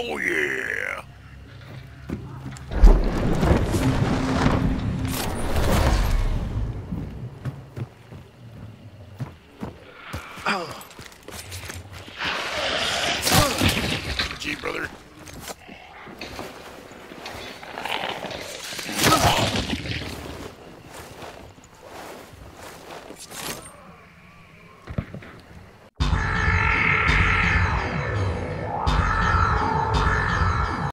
Oh yeah! Oh. brother.